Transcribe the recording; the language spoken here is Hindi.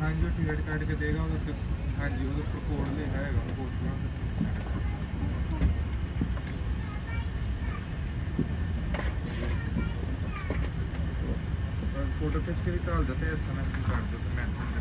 हाँ जी टिकट कट के देगा, वो तो हाँ जी, वो तो कोड में है फ़ोटो खिंच के निकाल देते हैं एस एम एस में काट देते हैं